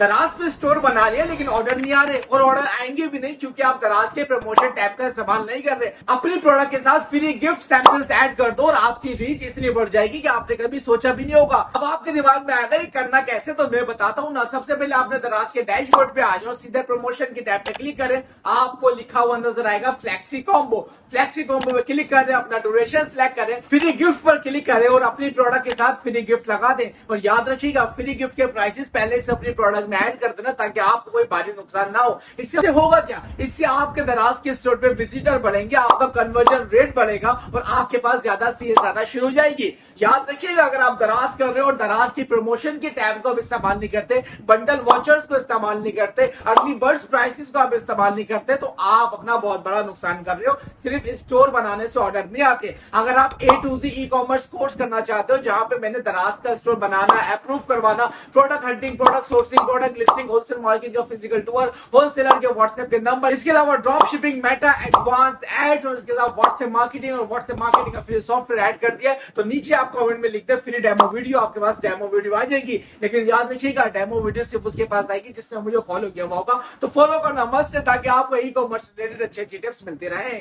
दराज पे स्टोर बना लिया, लेकिन ऑर्डर नहीं आ रहे। और ऑर्डर आएँगे भी नहीं, क्योंकि आप दराज के प्रमोशन टैब का इस्तेमाल नहीं कर रहे। अपने प्रोडक्ट के साथ फ्री गिफ्ट सैंपल्स ऐड कर दो और आपकी रीच इतनी बढ़ जाएगी कि आपने कभी सोचा भी नहीं होगा। अब आपके दिमाग में आएगा ये करना कैसे? तो मैं बताता हूँ ना। सबसे पहले आपने दराज के डैशबोर्ड पे आ जाओ, सीधे प्रमोशन के टैब पे क्लिक करें। आपको लिखा हुआ नज़र आएगा फ्लैक्सी कॉम्बो फ्लैक्सी कॉम्बो पे क्लिक करें, अपना ड्यूरेशन सिलेक्ट करें फ्री गिफ्ट पर क्लिक करें और अपने प्रोडक्ट के साथ फ्री गिफ्ट लगा दें। और याद रखिएगा फ्री गिफ्ट के प्राइसेस पहले से अपने प्रोडक्ट में ऐड कर देना ताकि आपको कोई भारी नुकसान ना हो। इससे होगा क्या? इससे आपके दराज के स्टोर पे विजिटर बढ़ेंगे, आपका कन्वर्जन रेट बढ़ेगा और आपके पास ज़्यादा सेल्स आना शुरू हो जाएगी। याद रखिएगा, अगर आप दराज कर रहे हो और दराज की प्रमोशन के टैब को इस्तेमाल नहीं करते बंडल वॉचर्स को इस्तेमाल नहीं करते अर्ली बर्ड्स प्राइसेस को आप इस्तेमाल नहीं करते तो आप अपना बहुत बड़ा नुकसान कर रहे हो। सिर्फ़ स्टोर बनाने से ऑर्डर नहीं आते। अगर आप A to Z e commerce course करना चाहते हो, जहाँ पे मैंने दराज का स्टोर बनाना अप्रूव करवाना product hunting product sourcing product listing wholesale market का फ़िज़िकल टूर होलसेलर के व्हाट्सएप के नंबर इसके अलावा drop shipping Meta advance ads और इसके अलावा व्हाट्सएप मार्केटिंग और व्हाट्सएप मार्केटिंग का फ्री सॉफ्टवेयर ऐड कर दिया तो नीचे आप कमेंट में लिख दे फ्री डेमो वीडियो आपके पास डेमो वीडियो आ जाएगी। लेकिन याद रखिएगा डेमो वीडियो सिर्फ़ उसके पास आएगी जिसने मुझे फॉलो किया हुआ होगा। तो फॉलो करना मस्त है, ताकि आपको ई कॉमर्स रिलेटेड अच्छे अच्छी टिप्स मिलते रहे।